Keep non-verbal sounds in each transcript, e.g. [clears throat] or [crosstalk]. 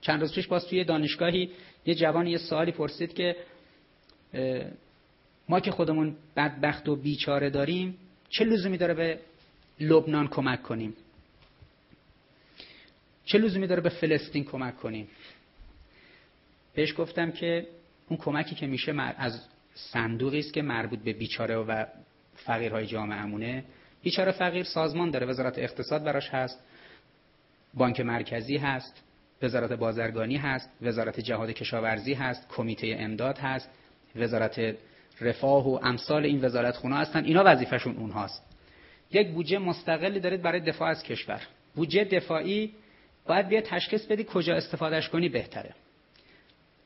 چند روز پیش باز توی دانشگاهی یه جوان یه سوالی پرسید که ما که خودمون بدبخت و بیچاره داریم چه لزومی داره به لبنان کمک کنیم؟ چه لزومی داره به فلسطین کمک کنیم؟ بهش گفتم که اون کمکی که میشه از صندوقی است که مربوط به بیچاره و فقیرهای جامعهمونه بیچاره فقیر سازمان داره وزارت اقتصاد براش هست بانک مرکزی هست. وزارت بازرگانی هست وزارت جهاد کشاورزی هست کمیته امداد هست وزارت رفاه و امثال این وزارت خونه هستن. اینا وظیفشون اونهاست. یک بودجه مستقلی دارید برای دفاع از کشور. بودجه دفاعی باید بیا تشخیص بدی کجا استفادهش کنی بهتره.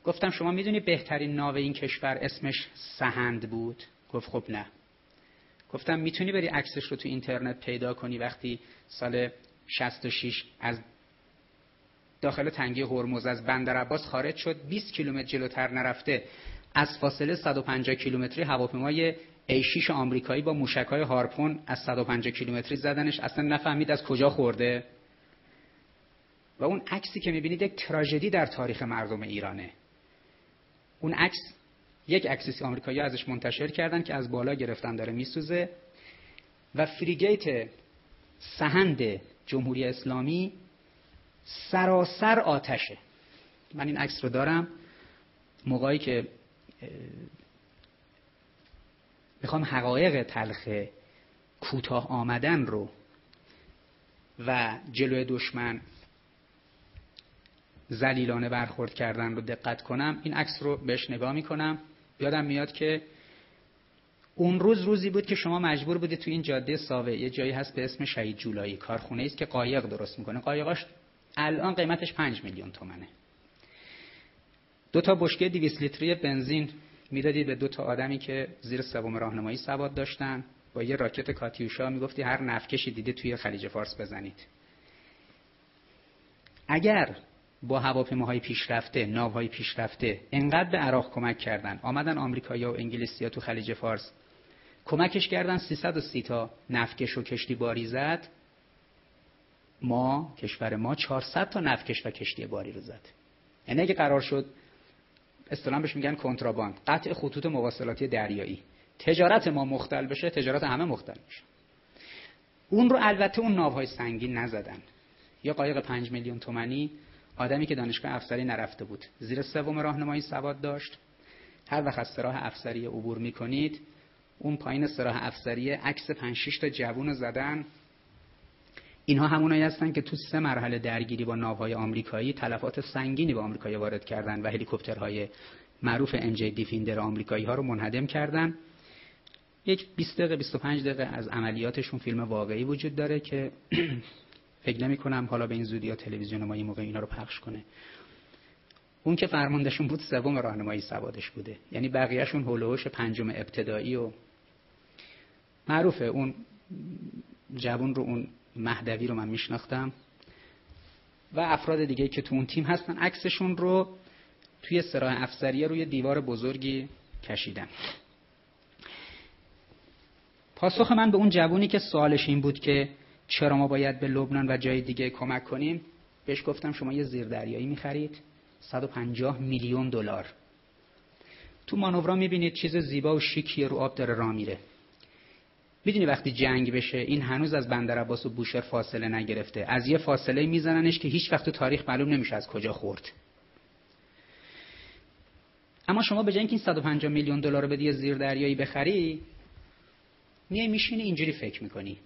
گفتم شما می‌دونی بهترین ناو این کشور اسمش سهند بود؟ گفت خب نه. گفتم می‌تونی بری عکسش رو تو اینترنت پیدا کنی وقتی سال 66 از داخل تنگه هرمز از بندر عباس خارج شد. 20 کیلومتر جلوتر نرفته. از فاصله 150 کیلومتری هواپیمای A6 آمریکایی با موشک‌های هارپون از 150 کیلومتری زدنش. اصلا نفهمید از کجا خورده. و اون عکسی که می‌بینید یک تراژدی در تاریخ مردم ایرانه. اون عکس یک عکسی آمریکایی ازش منتشر کردن که از بالا گرفتن داره میسوزه. و فریگیت سهند جمهوری اسلامی سراسر آتشه. من این عکس رو دارم. موقعی که می‌خوام حقایق تلخ کوتاه آمدن رو و جلوی دشمن زلیلانه برخورد کردن رو دقت کنم این عکس رو بهش نگاه می‌کنم. یادم میاد که اون روز روزی بود که شما مجبور بودید تو این جاده ساوه. یه جایی هست به اسم شهید جولایی کارخونه است که قایق درست می‌کنه. قایقاش الان قیمتش 5 میلیون تومنه. دو تا بشکه 200 لیتری بنزین می‌دادید به دو تا آدمی که زیر سوم راهنمایی سواد داشتن. با یه راکت کاتیوشا می‌گفتی هر نفکشی دیده توی خلیج فارس بزنید. اگر با هواپیماهای پیشرفته ناوهای پیشرفته انقدر به عراق کمک کردن آمدن آمریکایی‌ها و انگلیسی‌ها تو خلیج فارس کمکش کردن 330 تا نفکش و کشتی باری زد ما کشور ما 400 تا نفکش و کشتی باری رو زد. یعنی اگه قرار شد اصطلاحا بهش میگن کنتراباند قطع خطوط مواصلاتی دریایی. تجارت ما مختل بشه تجارت همه مختل میشه. اون رو البته اون ناوهای سنگین نزدن. یا قایق 5 میلیون تومانی آدمی که دانشگاه افسری نرفته بود. زیر سوم راهنمایی سواد داشت. هر وقت از سراح افسری عبور می‌کنید اون پایین سراح افسری عکس 5 6 تا جوون زدن. اینها همونایی هستن که تو سه مرحله درگیری با ناوهای آمریکایی تلفات سنگینی به آمریکایی وارد کردن و هلیکوپترهای معروف انجی دیفیندر آمریکایی ها رو منهدم کردن. یک 20 دقیقه 25 دقیقه از عملیاتشون فیلم واقعی وجود داره که [clears throat] فکر نمی کنم حالا به این زودی یا تلویزیون ما این موقع اینا رو پخش کنه. اون که فرماندهشون بود سوم راهنمایی سوادش بوده. یعنی بقیهشون هولوش پنجم ابتدایی و معروفه. اون جوون رو اون مهدوی رو من میشناختم. و افراد دیگه که تو اون تیم هستن عکسشون رو توی سراح افسریه روی دیوار بزرگی کشیدن. پاسخ من به اون جوونی که سوالش این بود که چرا ما باید به لبنان و جای دیگه کمک کنیم بهش گفتم شما یه زیردریایی می‌خرید 150 میلیون دلار. تو مانورا می‌بینید چیز زیبا و شیکی رو آب داره راه میره. می‌دونی وقتی جنگ بشه این هنوز از بندر عباس و بوشهر فاصله نگرفته. از یه فاصله میزننش که هیچ وقت تو تاریخ معلوم نمیشه از کجا خورد. اما شما به اینکه این 150 میلیون دلار رو بدی زیر دریایی بخری میای میشینی اینجوری فکر می‌کنی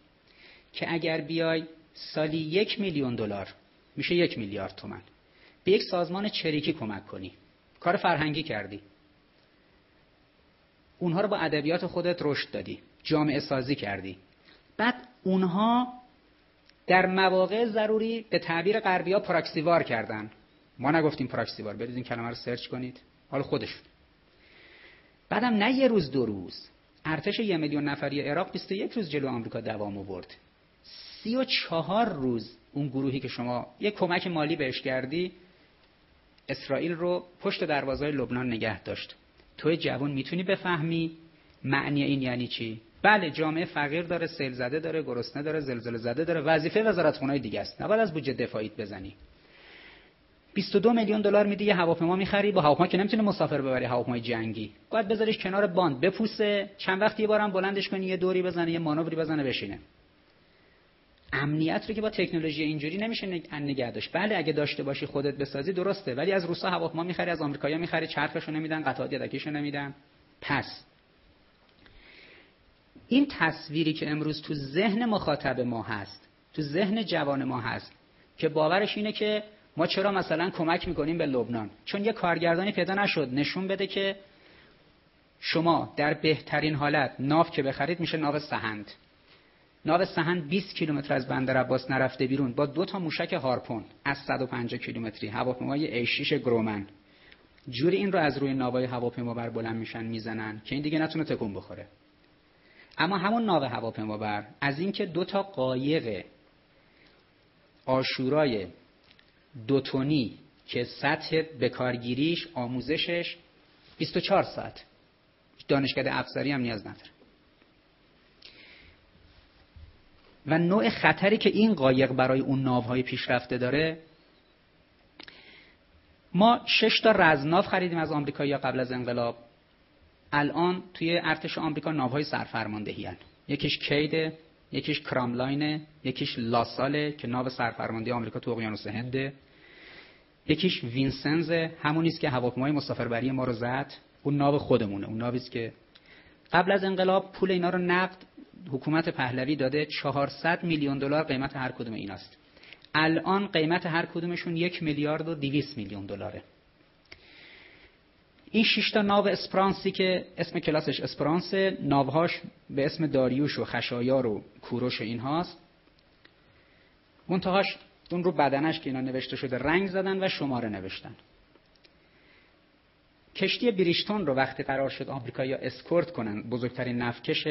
که اگر بیای سالی یک میلیون دلار میشه یک میلیارد تومن. به یک سازمان چریکی کمک کنی. کار فرهنگی کردی. اونها رو با ادبیات خودت رشد دادی. جامعه سازی کردی. بعد اونها در مواقع ضروری به تعبیر غربی ها پراکسیوار کردن. ما نگفتیم پراکسیوار. برید این کلمه رو سرچ کنید. حال خودشون. بعدم نه یه روز دو روز. ارتش یه میلیون نفری عراق 21 روز جلو آمریکا دوام آورد. سی و چهار روز اون گروهی که شما یه کمک مالی بهش کردی اسرائیل رو پشت دروازه لبنان نگه داشت. توی جوان می‌تونی بفهمی معنی این یعنی چی؟ بله جامعه فقیر داره سیل زده داره گرسنه داره زلزله زده داره. وظیفه وزارت خونه دیگه است. نباید از بودجه دفاعیت بزنی. 22 میلیون دلار میدی یه هواپیما می‌خری با هواپیما که نمی‌تونه مسافر ببری هواپیمای جنگی. باید بذاریش کنار باند بپوسه چند وقت یه بارم بلندش کنی یه دوری بزنه یه مانوری بزنه بشینه. امنیت رو که با تکنولوژی اینجوری نمیشه نگه داشت. بله اگه داشته باشی خودت بسازی درسته. ولی از روسا هواپیما می‌خری از آمریکایی‌ها می‌خری چرخشو نمیدن قطعات یدکیشو نمیدن. پس این تصویری که امروز تو ذهن مخاطب ما هست تو ذهن جوان ما هست که باورش اینه که ما چرا مثلا کمک می‌کنیم به لبنان؟ چون یه کارگردانی پیدا نشد نشون بده که شما در بهترین حالت ناف که بخرید میشه ناو سهند. ناو سهند 20 کیلومتر از بندر عباس نرفته بیرون با دو تا موشک هارپون از 150 کیلومتری هواپیمای ایشیش گرومن. جوری این رو از روی ناوای هواپیما بر بلند میشن می‌زنن که این دیگه نتونه تکون بخوره. اما همون ناو هواپیما بر از اینکه دو تا قایق آشورای دوتونی که سطح بکارگیریش آموزشش 24 ساعت. دانشکده افسری هم نیاز نداره. و نوع خطری که این قایق برای اون ناوهای پیشرفته داره ما شش تا رزناو خریدیم از آمریکا قبل از انقلاب. الان توی ارتش آمریکا ناوهای سرفرماندهی هن. یکیش کیده یکیش کراملاینه یکیش لاساله که ناو سرفرماندهی آمریکا تو اقیانوس هنده یکیش وینسنز همونی است که هواپیمای مسافربری ما رو زد. اون ناو خودمونه. اون ناوی که قبل از انقلاب پول اینا رو نقد حکومت پهلوی داده. 400 میلیون دلار قیمت هر کدوم ایناست. الان قیمت هر کدومشون یک میلیارد و 200 میلیون دلاره. این شش تا ناو اسپرانسی که اسم کلاسش اسپرانس ناوهاش به اسم داریوش و خشایار و کوروش و اینهاست. منتهاش اون رو بدنش که اینا نوشته شده رنگ زدن و شماره نوشتن. کشتی بریجتون رو وقتی قرار شد آمریکایی‌ها اسکورت کنن بزرگترین نفکش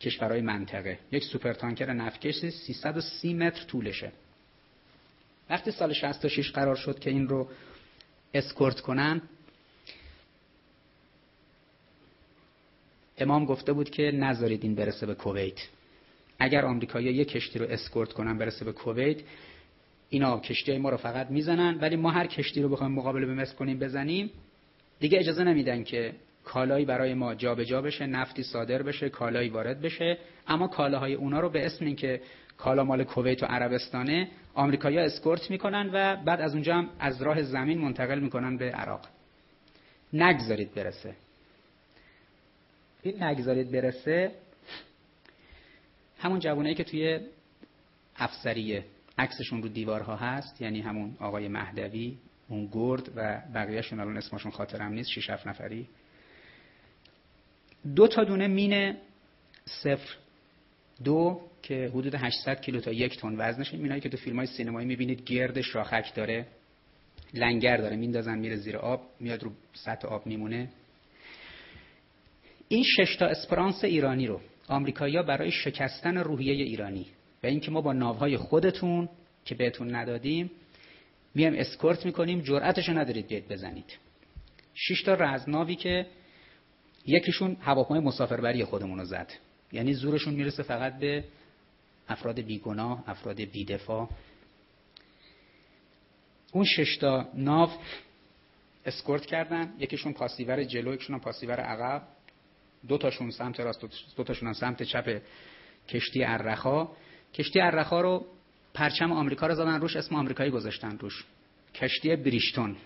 کشورهای منطقه. یک سوپر تانکر نفکش 330 متر طولشه. وقتی سال 66 قرار شد که این رو اسکورت کنن امام گفته بود که نذارید این برسه به کویت. اگر آمریکایی‌ها یک کشتی رو اسکورت کنن برسه به کویت اینا کشتی ما رو فقط می‌زنن ولی ما هر کشتی رو بخوایم مقابله به مثل کنیم بزنیم دیگه اجازه نمیدن که کالایی برای ما جابجا جا بشه نفتی صادر بشه کالایی وارد بشه. اما کالاهای اونا رو به اسم اینکه کالا مال کویت و عربستانه آمریکایی‌ها اسکورت می‌کنن و بعد از اونجا هم از راه زمین منتقل می‌کنن به عراق. نگذارید برسه. این نگذارید برسه همون جوانایی که توی افسریه عکسشون رو دیوارها هست یعنی همون آقای مهدوی اون گرد و بقیهشون الان اسمشون خاطرم نیست شش هفت نفری. دو تا دونه مین صفر دو که حدود 800 کیلو تا یک تن وزنش مینایی که تو فیلم های سینمایی می‌بینید گرد شاخک داره لنگر داره میندازن میره زیر آب میاد رو سطح آب میمونه. این شش تا اسپرانس ایرانی رو آمریکایی‌ها برای شکستن روحیه ایرانی و اینکه ما با ناوهای خودتون که بهتون ندادیم میایم اسکورت می‌کنیم جرأتشو ندارید بیاید بزنید. شش تا رزناوی که یکیشون هواپیمای مسافربری خودمون رو زد. یعنی زورشون می‌رسه فقط به افراد بیگناه افراد بیدفاع. اون شش تا ناو اسکورت کردن. یکیشون پاسیور جلو یکیشون پاسیور عقب. دو تاشون سمت راست دو تاشون سمت چپ کشتی ارخا کشتی ارخا رو پرچم آمریکا رو زدن روش اسم آمریکایی گذاشتن روش. کشتی بریشتون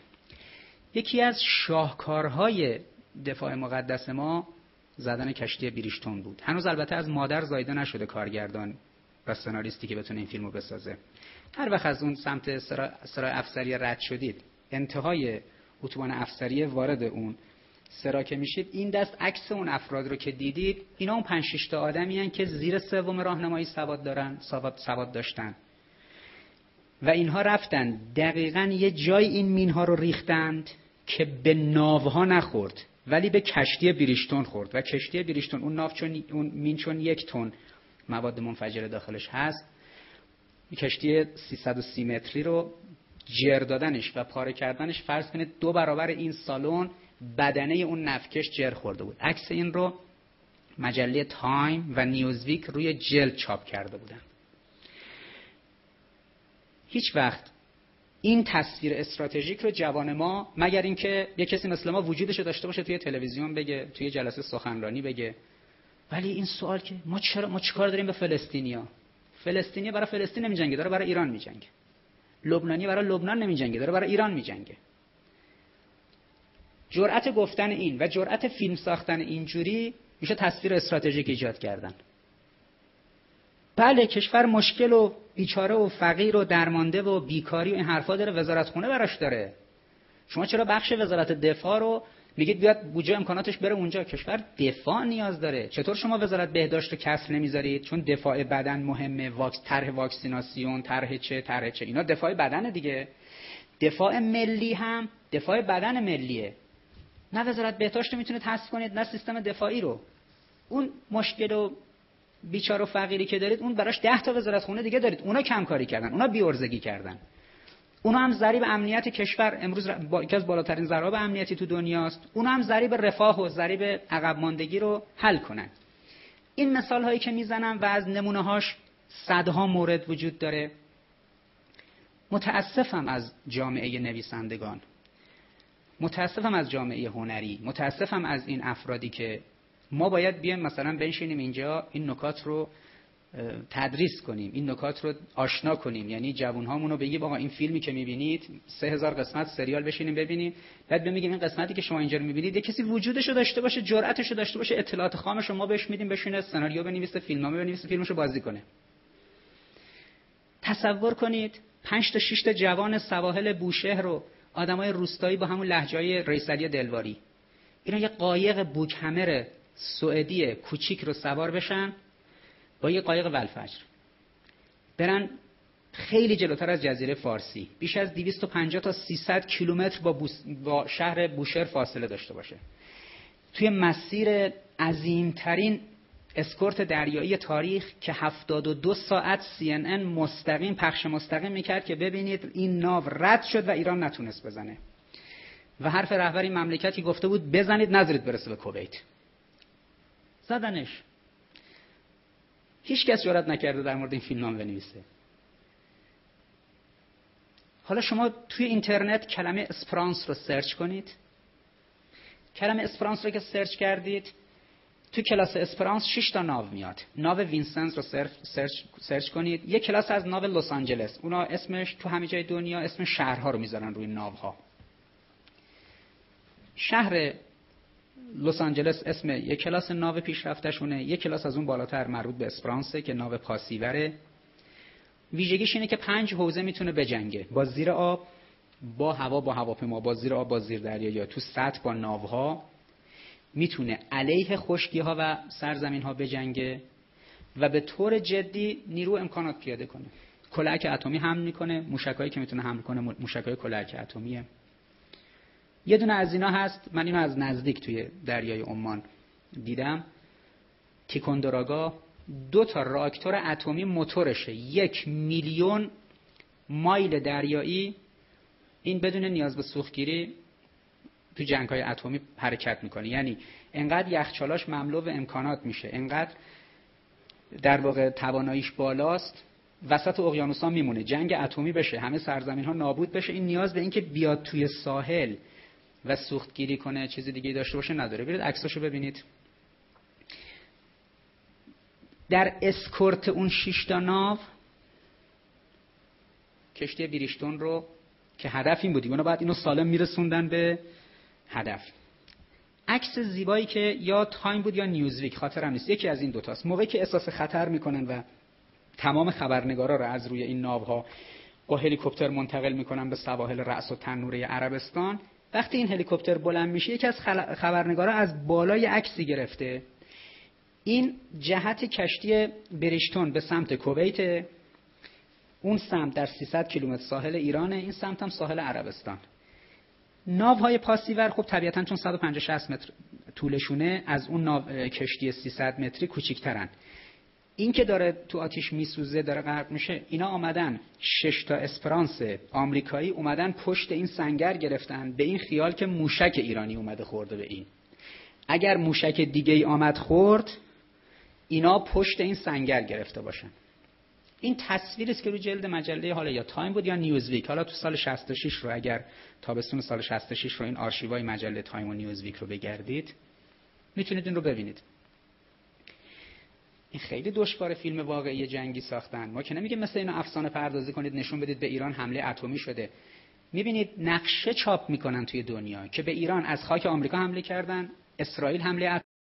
یکی از شاهکارهای دفاع مقدس ما زدن کشتی بریشتون بود. هنوز البته از مادر زایده نشده کارگردان و سناریستی که بتونه این فیلمو بسازه. هر وقت از اون سمت سرای افسری رد شدید انتهای اتوبان افسری وارد اون سرا که میشید این دست عکس اون افراد رو که دیدید اینا اون پنج تا آدمی که زیر سوم راهنمایی سواد دارن سواد, سواد داشتن. و اینها رفتن. دقیقا یه جای این مینها رو ریختند که به ناوها نخورد ولی به کشتی بریشتون خورد. و کشتی بریشتون اون ناو چون اون مین چون یک تن مواد منفجره داخلش هست کشتی 330 متری رو جر دادنش و پاره کردنش. فرض کنید دو برابر این سالن بدنه اون نفکش جر خورده بود. عکس این رو مجله تایم و نیوزویک روی جلد چاپ کرده بودن. هیچ وقت این تصویر استراتژیک رو جوان ما مگر اینکه یه کسی مثل ما وجودش داشته باشه توی تلویزیون بگه توی جلسه سخنرانی بگه. ولی این سوال که ما چرا ما چیکار داریم به فلسطینیا؟ فلسطینی برای فلسطین نمیجنگه داره برای ایران میجنگه. لبنانی برای لبنان نمیجنگه داره برای ایران میجنگه. جرأت گفتن این و جرأت فیلم ساختن اینجوری میشه تصویر استراتژیک ایجاد کردن. بله کشور مشکل و بیچاره و فقیر و درمانده و بیکاری و این حرفا داره وزارت خونه براش داره. شما چرا بخش وزارت دفاع رو میگید بیاد بودجه امکاناتش بره اونجا؟ کشور دفاع نیاز داره. چطور شما وزارت بهداشت رو کسر نمی‌ذارید؟ چون دفاع بدن مهمه واکس طرح واکسیناسیون طرح چه طرح چه. اینا دفاع بدن دیگه. دفاع ملی هم دفاع بدن ملیه. نه وزارت بهداشت می‌تونه تصف کنید نه سیستم دفاعی رو. اون مشکل و بیچاره و فقیری که دارید اون براش ده تا وزارت خونه دیگه دارید. اونا کم کاری کردن اونا بیورزگی کردن. اونا هم ضریب امنیت کشور امروز با... یکی از بالاترین ضرایب امنیتی تو دنیاست. اونا هم ضریب رفاه و ضریب عقب ماندگی رو حل کنن. این مثال هایی که می‌زنم و از نمونه هاش صدها مورد وجود داره. متاسفم از جامعه نویسندگان. متاسفم از جامعه هنری متاسفم از این افرادی که ما باید بیایم مثلا بنشینیم اینجا این نکات رو تدریس کنیم این نکات رو آشنا کنیم. یعنی جوون رو بگیم آقا این فیلمی که می‌بینید سه هزار قسمت سریال بشینیم ببینیم. بعد بگیم این قسمتی که شما اینجا رو می‌بینید یه کسی وجودش رو داشته باشه جرأتش رو داشته باشه اطلاعات خامش رو ما بهش میدیم بشینه سناریو بنویسه فیلمنامه بنویسه فیلمش رو بازی کنه. تصور کنید 5 تا 6 تا جوان سواحل بوشهر رو آدمای روستایی با همون لهجه‌های ریسالی دلواری. اینا یه قایق بوکهمر سوئدی کوچیک رو سوار بشن با یه قایق ولفجر. برن خیلی جلوتر از جزیره فارسی. بیش از 250 تا 300 کیلومتر با, با شهر بوشهر فاصله داشته باشه. توی مسیر عظیمترین اسکورت دریایی تاریخ که 72 ساعت CNN مستقیم پخش مستقیم می‌کرد که ببینید این ناو رد شد و ایران نتونست بزنه. و حرف رهبری مملکتی گفته بود بزنید نذارید برسه به کویت. زدنش. هیچ کس جرات نکرده در مورد این فیلمنامه بنویسه. حالا شما توی اینترنت کلمه اسپرانس رو search کنید. کلمه اسپرانس رو که search کردید تو کلاس اسپرانس 6 تا ناو میاد. ناو وینسنس رو search, search کنید. یه کلاس از ناو لس آنجلس. اونا اسمش تو همه جای دنیا اسم شهرها رو می‌ذارن روی ناوها. شهر لس آنجلس اسم یک کلاس ناو پیشرفتشونه. یک کلاس از اون بالاتر مربوط به اسپرانسه که ناو پاسیوره. ویژگیش اینه که پنج حوزه می‌تونه بجنگه. با زیر آب با هوا با هواپیما با زیر آب با زیر دریا یا تو سطح با ناوها. می‌تونه علیه خشکی ها و سرزمین ها بجنگه و به طور جدی نیرو امکانات پیاده کنه. کلک اتمی حمل می‌کنه موشکایی که می‌تونه حمل کنه موشکای کلک اتمیه. یه دونه از اینا هست من اینو از نزدیک توی دریای عمان دیدم. تیکوندراگا دو تا راکتور اتمی موتورشه. یک میلیون مایل دریایی این بدون نیاز به سوختگیری تو جنگ های اتمی حرکت می‌کنه. یعنی انقدر یخچالاش مملو امکانات میشه. انقدر در واقع تواناییش بالاست وسط اقیانوس میمونه. جنگ اتمی بشه همه سرزمین ها نابود بشه این نیاز به اینکه بیاد توی ساحل و سوختگیری کنه چیز دیگه داشته باشه نداره. برید عکساشو ببینید. در اسکورت اون شیشتا ناو کشتی بریجتون رو که هدف این بودی اونا بعد اینو سالم میرسوندن به هدف. عکس زیبایی که یا تایم بود یا نیوزویک خاطرم نیست. یکی از این دوتاست. موقعی که احساس خطر می‌کنن و تمام خبرنگارا رو از روی این ناوها با هلیکوپتر منتقل می‌کنن به سواحل رأس و تنوره عربستان. وقتی این هلیکوپتر بلند میشه یکی از خبرنگارا از بالای عکسی گرفته. این جهت کشتی بریشتون به سمت کویت. اون سمت در 300 کیلومتر ساحل ایرانه. این سمت هم ساحل عربستان. ناوهای پاسیور خب طبیعتا چون 150 60 متر طولشونه از اون ناو کشتی 300 متری کوچیک‌ترن. این که داره تو آتیش میسوزه داره غرق میشه اینا آمدن شش تا اسپرانس آمریکایی اومدن پشت این سنگر گرفتن به این خیال که موشک ایرانی اومده خورده به این. اگر موشک دیگه ای آمد خورد اینا پشت این سنگر گرفته باشن. این تصویری است که رو جلد مجله حالا یا تایم بود یا نیوزویک. حالا تو سال 66 رو اگر تابستون سال 66 رو این آرشیوهای مجله تایم و نیوزویک رو بگردید می‌تونید این رو ببینید. این خیلی دشوار فیلم واقعی جنگی ساختن. ما که نمیگه مثل اینو افسانه پردازی کنید نشون بدید به ایران حمله اتمی شده. می‌بینید نقشه چاپ می‌کنن توی دنیا که به ایران از خاک آمریکا حمله کردن اسرائیل حمله